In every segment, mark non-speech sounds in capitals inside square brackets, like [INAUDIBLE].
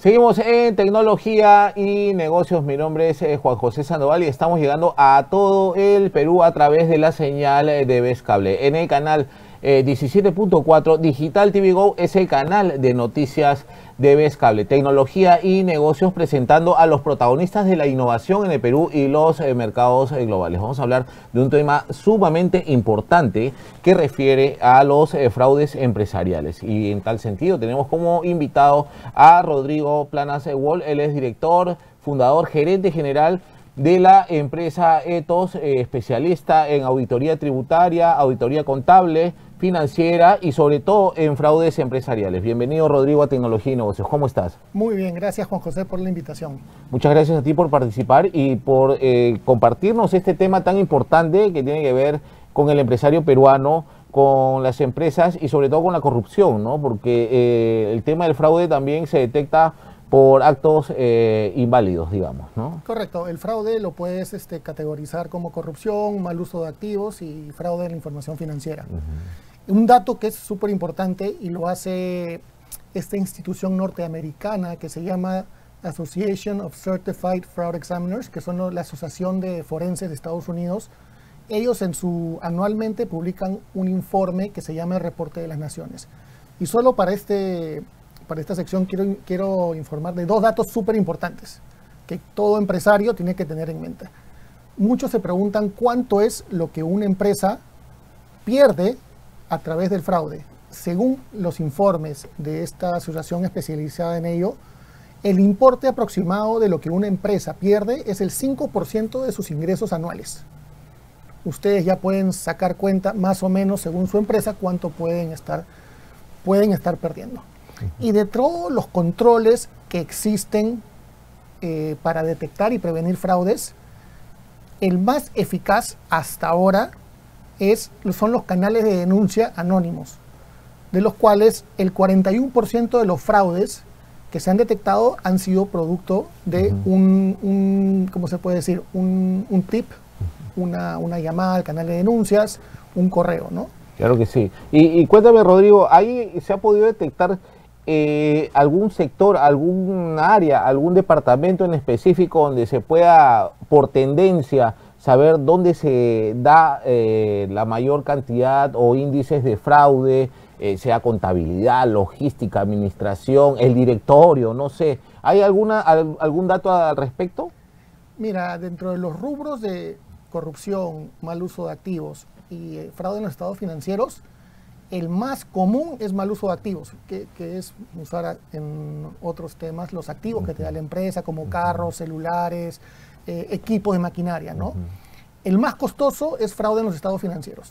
Seguimos en tecnología y negocios. Mi nombre es eh, Juan José Sandoval y estamos llegando a todo el Perú a través de la señal de Vez Cable. En el canal 17.4 eh, Digital TV Go es el canal de noticias de Vez Cable. Tecnología y negocios presentando a los protagonistas de la innovación en el Perú y los eh, mercados eh, globales. Vamos a hablar de un tema sumamente importante que refiere a los fraudes empresariales. Y en tal sentido tenemos como invitado a Rodrigo Planas Wall. Él es director, fundador, gerente general de la empresa Etos, especialista en auditoría tributaria, auditoría contable, financiera y sobre todo en fraudes empresariales. Bienvenido Rodrigo a Tecnología y Negocios. ¿Cómo estás? Muy bien, gracias Juan José por la invitación. Muchas gracias a ti por participar y por eh, compartirnos este tema tan importante que tiene que ver con el empresario peruano con las empresas y sobre todo con la corrupción, ¿no? Porque eh, el tema del fraude también se detecta por actos eh, inválidos, digamos, ¿no? Correcto, el fraude lo puedes este, categorizar como corrupción, mal uso de activos y fraude en la información financiera. Un dato que es súper importante y lo hace esta institución norteamericana que se llama Association of Certified Fraud Examiners, que son la Asociación de Forenses de Estados Unidos. Ellos en su anualmente publican un informe que se llama el Reporte de las Naciones. Y solo para, este, para esta sección quiero, quiero informar de dos datos súper importantes que todo empresario tiene que tener en mente. Muchos se preguntan cuánto es lo que una empresa pierde a través del fraude. Según los informes de esta asociación especializada en ello, el importe aproximado de lo que una empresa pierde es el 5% de sus ingresos anuales. Ustedes ya pueden sacar cuenta más o menos según su empresa cuánto pueden estar, pueden estar perdiendo. Y de todos los controles que existen eh, para detectar y prevenir fraudes, el más eficaz hasta ahora es, son los canales de denuncia anónimos, de los cuales el 41% de los fraudes que se han detectado han sido producto de un, ¿cómo se puede decir? Un, tip, una, llamada al canal de denuncias, un correo, ¿no? Claro que sí. Y, cuéntame, Rodrigo, ¿ahí se ha podido detectar eh, algún sector, algún área, algún departamento en específico donde se pueda, por tendencia, saber dónde se da eh, la mayor cantidad o índices de fraude, eh, sea contabilidad, logística, administración, el directorio, no sé. ¿Hay alguna, algún dato al respecto? Mira, dentro de los rubros de corrupción, mal uso de activos y eh, fraude en los estados financieros, el más común es mal uso de activos, que, es usar en otros temas los activos que te da la empresa, como carros, celulares, eh, equipos de maquinaria, ¿no? El más costoso es fraude en los estados financieros,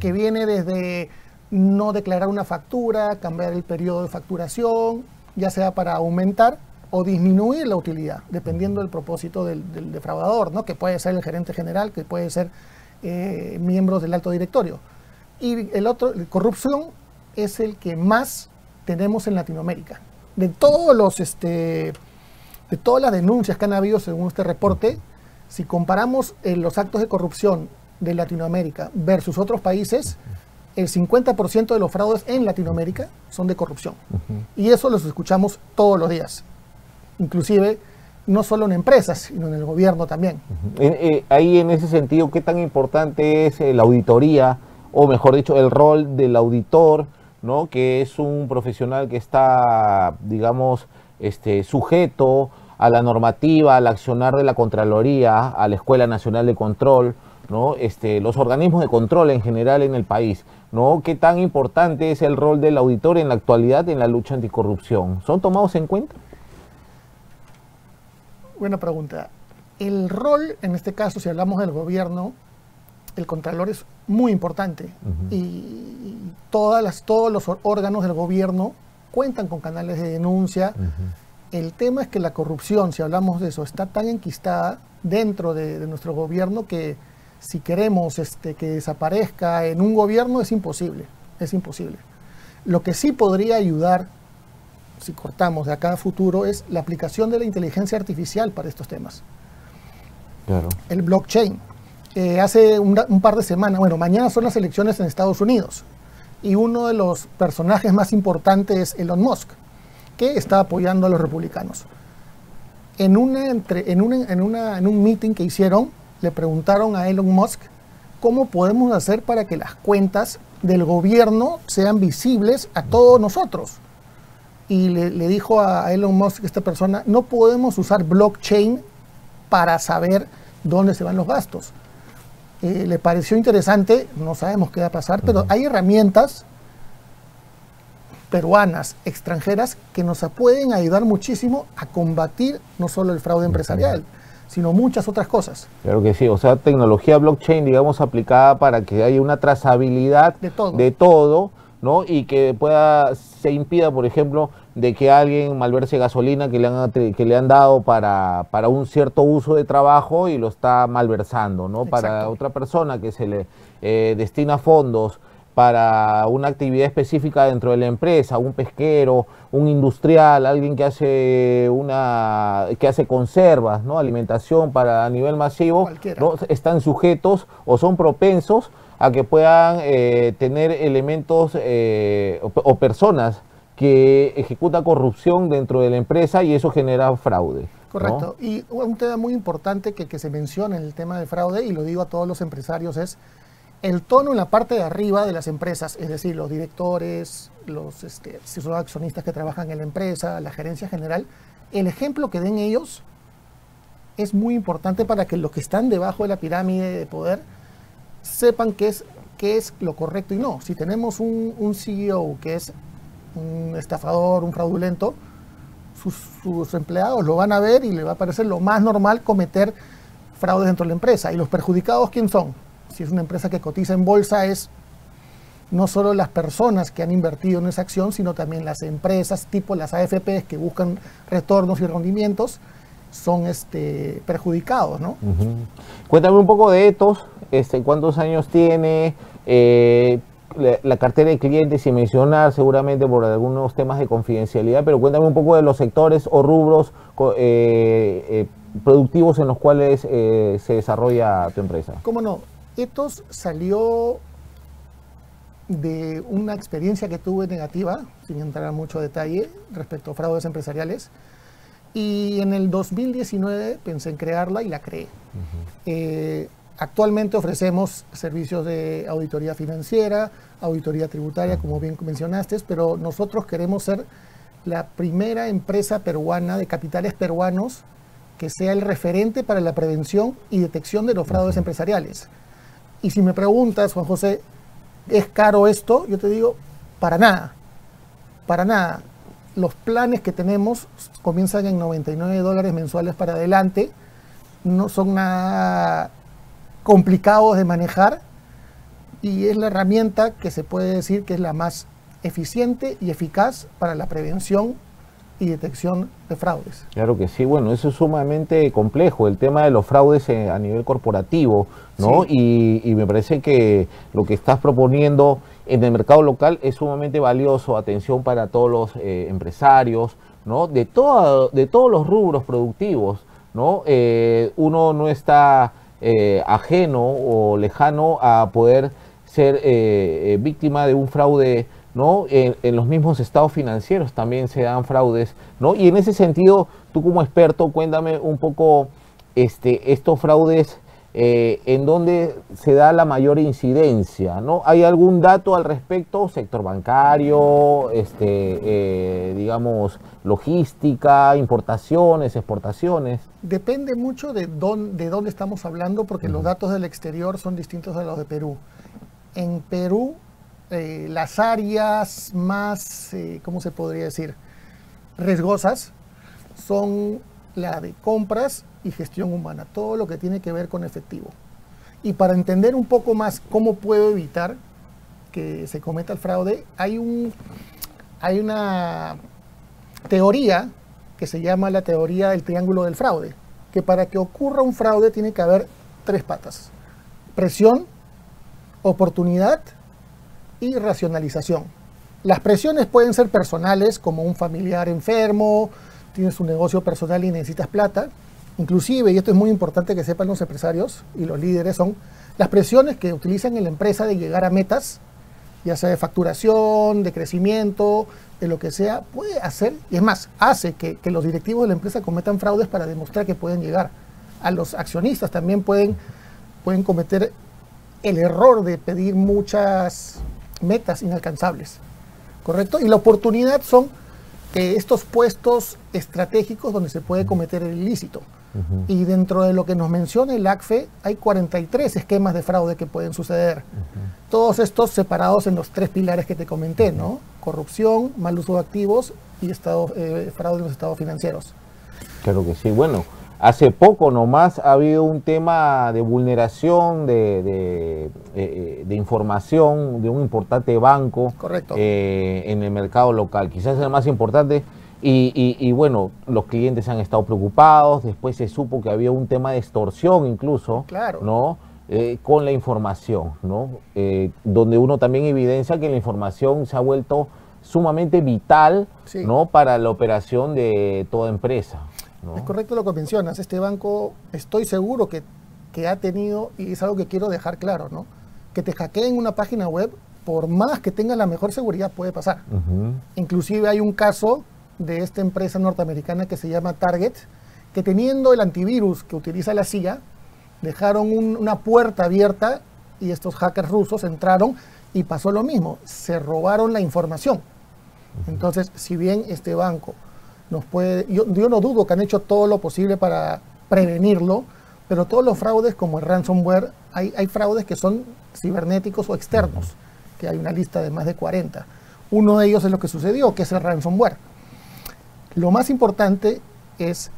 que viene desde no declarar una factura, cambiar el periodo de facturación, ya sea para aumentar o disminuir la utilidad, dependiendo del propósito del, defraudador, ¿no? que puede ser el gerente general, que puede ser eh, miembros del alto directorio. Y el otro, corrupción, es el que más tenemos en Latinoamérica. De todos los este, de todas las denuncias que han habido según este reporte, si comparamos eh, los actos de corrupción de Latinoamérica versus otros países, el 50% de los fraudes en Latinoamérica son de corrupción. Y eso los escuchamos todos los días. Inclusive, no solo en empresas, sino en el gobierno también. Eh, ahí en ese sentido, ¿qué tan importante es eh, la auditoría, o mejor dicho, el rol del auditor, ¿no? que es un profesional que está, digamos, este, sujeto a la normativa, al accionar de la Contraloría, a la Escuela Nacional de Control, ¿no? Este, los organismos de control en general en el país, ¿no? ¿Qué tan importante es el rol del auditor en la actualidad en la lucha anticorrupción? ¿Son tomados en cuenta? Buena pregunta. El rol, en este caso, si hablamos del gobierno, el Contralor es muy importante y, todas las, todos los órganos del gobierno cuentan con canales de denuncia. El tema es que la corrupción, si hablamos de eso, está tan enquistada dentro de, nuestro gobierno que si queremos este, que desaparezca en un gobierno es imposible, es imposible. Lo que sí podría ayudar, si cortamos de acá a futuro, es la aplicación de la inteligencia artificial para estos temas. Claro. El blockchain. Eh, hace un, un, par de semanas, bueno, mañana son las elecciones en Estados Unidos y uno de los personajes más importantes es Elon Musk. que está apoyando a los republicanos. En, una, entre, en, una, en, una, en un meeting que hicieron, le preguntaron a Elon Musk cómo podemos hacer para que las cuentas del gobierno sean visibles a todos nosotros. Y le, le dijo a Elon Musk, esta persona, no podemos usar blockchain para saber dónde se van los gastos. Eh, le pareció interesante, no sabemos qué va a pasar, pero hay herramientas peruanas, extranjeras, que nos pueden ayudar muchísimo a combatir no solo el fraude empresarial, sino muchas otras cosas. Claro que sí, o sea, tecnología blockchain, digamos, aplicada para que haya una trazabilidad De todo. de todo, ¿no? Y que pueda, se impida, por ejemplo, de que alguien malverse gasolina que le han, que le han dado para, para un cierto uso de trabajo y lo está malversando, ¿no? Para otra persona que se le eh, destina fondos para una actividad específica dentro de la empresa, un pesquero, un industrial, alguien que hace una que hace conservas, ¿no? alimentación para a nivel masivo, Cualquiera. ¿no? están sujetos o son propensos a que puedan eh, tener elementos eh, o, o personas que ejecutan corrupción dentro de la empresa y eso genera fraude. Correcto. Y un tema muy importante que, se menciona en el tema de fraude, y lo digo a todos los empresarios, es el tono en la parte de arriba de las empresas, es decir, los directores, los este, accionistas que trabajan en la empresa, la gerencia general, el ejemplo que den ellos es muy importante para que los que están debajo de la pirámide de poder sepan qué es, qué es lo correcto y no. Si tenemos un, un CEO que es un estafador, un fraudulento, sus, empleados lo van a ver y le va a parecer lo más normal cometer fraudes dentro de la empresa. ¿Y los perjudicados quién son? Si es una empresa que cotiza en bolsa es no solo las personas que han invertido en esa acción, sino también las empresas tipo las AFPs que buscan retornos y rendimientos son este, perjudicados, ¿no? Cuéntame un poco de Etos, este, cuántos años tiene, eh, la, la cartera de clientes, sin mencionar seguramente por algunos temas de confidencialidad, pero cuéntame un poco de los sectores o rubros eh, eh, productivos en los cuales eh, se desarrolla tu empresa. ¿Cómo no? Etos salió de una experiencia que tuve negativa, sin entrar a mucho detalle, respecto a fraudes empresariales. Y en el 2019 pensé en crearla y la creé. Eh, actualmente ofrecemos servicios de auditoría financiera, auditoría tributaria, como bien mencionaste, pero nosotros queremos ser la primera empresa peruana de capitales peruanos que sea el referente para la prevención y detección de los fraudes empresariales. Y si me preguntas, Juan José, ¿es caro esto? Yo te digo, para nada, para nada. Los planes que tenemos comienzan en 99 dólares mensuales para adelante, no son nada complicados de manejar y es la herramienta que se puede decir que es la más eficiente y eficaz para la prevención y detección de fraudes. Claro que sí, bueno, eso es sumamente complejo, el tema de los fraudes eh, a nivel corporativo, ¿no? Y, y me parece que lo que estás proponiendo en el mercado local es sumamente valioso, atención para todos los eh, empresarios, ¿no? De, toda- de todos los rubros productivos, ¿no? Eh, uno no está eh, ajeno o lejano a poder ser eh, eh, víctima de un fraude, ¿no? En, en los mismos estados financieros también se dan fraudes, ¿no? Y en ese sentido, tú como experto, cuéntame un poco este, estos fraudes, eh, en dónde se da la mayor incidencia, ¿no? ¿Hay algún dato al respecto? Sector bancario, este, eh, digamos, logística, importaciones, exportaciones. Depende mucho de dónde, de dónde estamos hablando, porque los datos del exterior son distintos a los de Perú. En Perú, eh, las áreas más, ¿cómo se podría decir?, riesgosas son la de compras y gestión humana, todo lo que tiene que ver con efectivo. Y para entender un poco más cómo puedo evitar que se cometa el fraude, hay, un, hay una teoría que se llama la teoría del triángulo del fraude, que para que ocurra un fraude tiene que haber tres patas. Presión, oportunidad y racionalización. Las presiones pueden ser personales, como un familiar enfermo, tienes un negocio personal y necesitas plata. Inclusive, y esto es muy importante que sepan los empresarios y los líderes, son las presiones que utilizan en la empresa de llegar a metas, ya sea de facturación, de crecimiento, de lo que sea, puede hacer, y es más, hace que, que los directivos de la empresa cometan fraudes para demostrar que pueden llegar. A los accionistas también pueden, pueden cometer el error de pedir muchas metas inalcanzables. ¿Correcto? Y la oportunidad son que estos puestos estratégicos donde se puede cometer el ilícito. Y dentro de lo que nos menciona el ACFE, hay 43 esquemas de fraude que pueden suceder. Todos estos separados en los tres pilares que te comenté, ¿no? Corrupción, mal uso de activos y estado, eh, fraude en los estados financieros. Claro que sí. Bueno, Hace poco nomás ha habido un tema de vulneración de, de, eh, eh, información de un importante banco eh, en el mercado local. Quizás el más importante. Y, bueno, los clientes han estado preocupados. Después se supo que había un tema de extorsión incluso, ¿no? con la información, ¿no? donde uno también evidencia que la información se ha vuelto sumamente vital, ¿no? Para la operación de toda empresa. Es correcto lo que mencionas. Este banco, estoy seguro que, ha tenido, y es algo que quiero dejar claro, ¿no? Que te hackeen una página web, por más que tenga la mejor seguridad, puede pasar. Inclusive hay un caso de esta empresa norteamericana que se llama Target, que teniendo el antivirus que utiliza la CIA, dejaron una puerta abierta y estos hackers rusos entraron y pasó lo mismo, se robaron la información. Entonces, si bien este banco nos puede, yo, no dudo que han hecho todo lo posible para prevenirlo, pero todos los fraudes como el ransomware, hay, hay fraudes que son cibernéticos o externos, que hay una lista de más de 40. Uno de ellos es lo que sucedió, que es el ransomware. Lo más importante es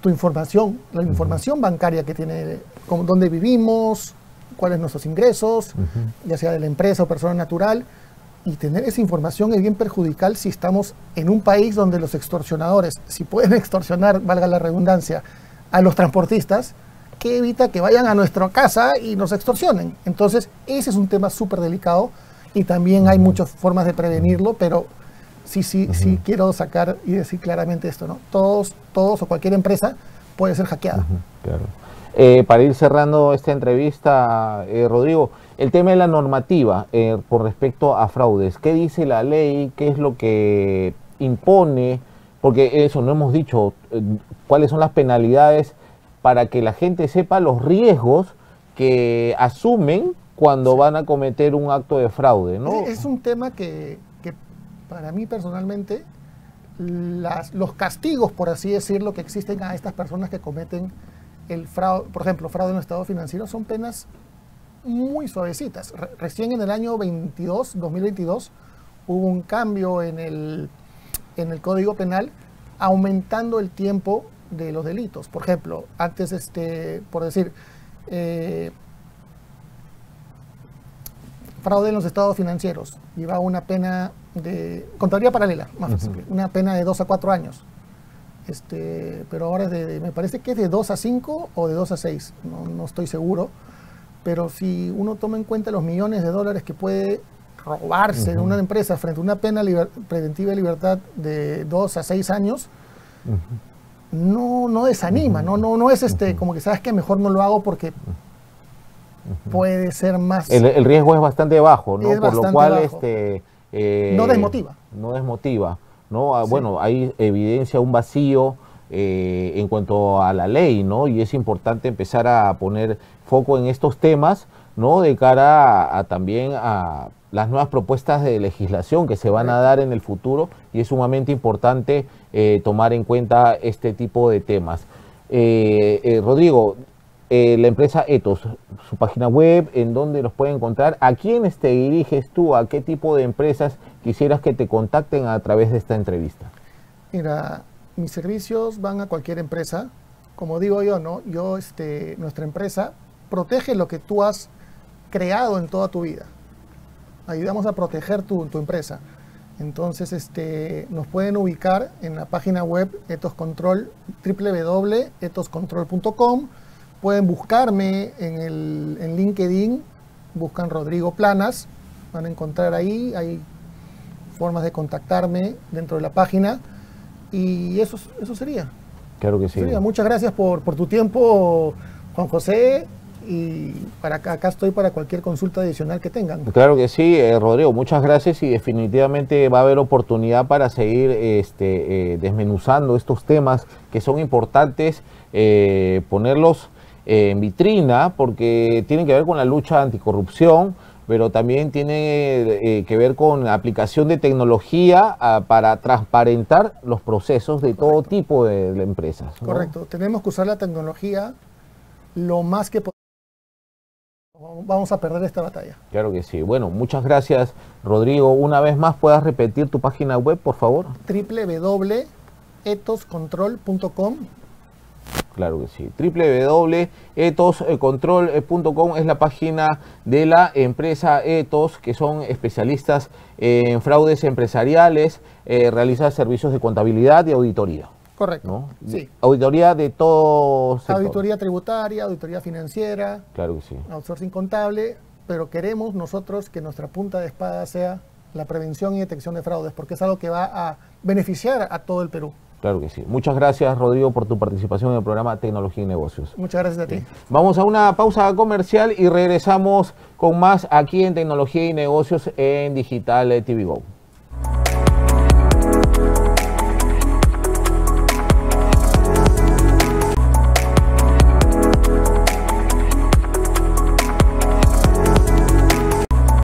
tu información, la información bancaria que tiene, como, dónde vivimos, cuáles nuestros ingresos, ya sea de la empresa o persona natural, y tener esa información es bien perjudicial si estamos en un país donde los extorsionadores, si pueden [LAUGHS] extorsionar, valga la redundancia, a los transportistas, que evita que vayan a nuestra casa y nos extorsionen. Entonces, ese es un tema súper delicado y también hay muchas formas de prevenirlo, pero sí, sí, sí quiero sacar y decir claramente esto, ¿no? Todos, todos o cualquier empresa puede ser hackeada. claro. Eh, para ir cerrando esta entrevista, eh, Rodrigo, el tema de la normativa eh, con respecto a fraudes, ¿qué dice la ley? ¿Qué es lo que impone? Porque eso no hemos dicho cuáles son las penalidades para que la gente sepa los riesgos que asumen cuando van a cometer un acto de fraude, ¿no? Es un tema que, para mí personalmente, los castigos, por así decirlo, que existen a estas personas que cometen el fraude, por ejemplo, fraude en el estado financiero, son penas muy suavecitas. recién en el año 22, 2022, hubo un cambio en el, en el Código Penal aumentando el tiempo de los delitos. Por ejemplo, antes, este, por decir, eh, fraude en los estados financieros, iba una pena de, contaría paralela, más fácil, una pena de dos a cuatro años. Este, pero ahora de, me parece que es de 2 a 5 o de 2 a 6, no, estoy seguro. Pero si uno toma en cuenta los millones de dólares que puede robarse una empresa frente a una pena preventiva de libertad de 2 a 6 años, no, no desanima, no, no, no es este, como que sabes que mejor no lo hago porque puede ser más... El, riesgo es bastante bajo, ¿no? Por lo cual Este, eh, no desmotiva. No desmotiva. ¿No? Ah, bueno, hay evidencia un vacío eh, en cuanto a la ley, ¿no? Y es importante empezar a poner foco en estos temas, ¿no? De cara a, también a las nuevas propuestas de legislación que se van a dar en el futuro y es sumamente importante eh, tomar en cuenta este tipo de temas. Eh, Rodrigo, la empresa Etos, su página web, en dónde los pueden encontrar, a quiénes te diriges tú, a qué tipo de empresas quisieras que te contacten a través de esta entrevista? Mira, mis servicios van a cualquier empresa. Como digo yo, ¿no? Yo, este, nuestra empresa protege lo que tú has creado en toda tu vida. Ayudamos a proteger tu, tu empresa. Entonces, este, nos pueden ubicar en la página web etoscontrol, www.etoscontrol.com. Pueden buscarme en, el, en LinkedIn, buscan Rodrigo Planas, van a encontrar ahí, hay formas de contactarme dentro de la página y eso, eso sería. Claro que sí. Muchas gracias por, tu tiempo, Juan José. y para acá, acá, estoy para cualquier consulta adicional que tengan. Claro que sí, eh, Rodrigo, muchas gracias y definitivamente va a haber oportunidad para seguir este, eh, desmenuzando estos temas que son importantes, eh, ponerlos en vitrina porque tienen que ver con la lucha anticorrupción, pero también tiene que ver con la aplicación de tecnología ah, para transparentar los procesos de todo tipo de, empresas. Correcto, tenemos que usar la tecnología lo más que vamos a perder esta batalla. Claro que sí. Bueno, muchas gracias, Rodrigo. Una vez más, ¿puedas repetir tu página web, por favor? www.etoscontrol.com Claro que sí. www.etoscontrol.com es la página de la empresa Etos, que son especialistas en fraudes empresariales, eh, realiza servicios de contabilidad y auditoría. Correcto. Sí. Auditoría de todo Auditoría tributaria, auditoría financiera. Claro que sí. Outsourcing contable, pero queremos nosotros que nuestra punta de espada sea la prevención y detección de fraudes, porque es algo que va a beneficiar a todo el Perú. Claro que sí. Muchas gracias, Rodrigo, por tu participación en el programa Tecnología y Negocios. Muchas gracias a ti. Vamos a una pausa comercial y regresamos con más aquí en Tecnología y Negocios en Digital TV Go.